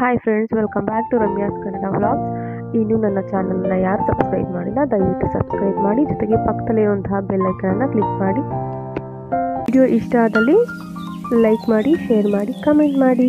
Hi friends welcome back to Ramya's Kannada vlogs ಇನ್ನೂ ನನ್ನ ಚಾನಲ್ನ ಯಾರು ಸಬ್ಸ್ಕ್ರೈಬ್ ಮಾಡಿಲ್ಲ, ದಯವಿಟ್ಟು ಸಬ್ಸ್ಕ್ರೈಬ್ ಮಾಡಿ. ಜೊತೆಗೆ ಪಕ್ಕದಲ್ಲಿರುವಂತಹ ಬೆಲ್ಲೈಕನನ್ನು ಕ್ಲಿಕ್ ಮಾಡಿ. ವಿಡಿಯೋ ಇಷ್ಟ ಆದಲ್ಲಿ ಲೈಕ್ ಮಾಡಿ ಶೇರ್ ಮಾಡಿ ಕಮೆಂಟ್ ಮಾಡಿ.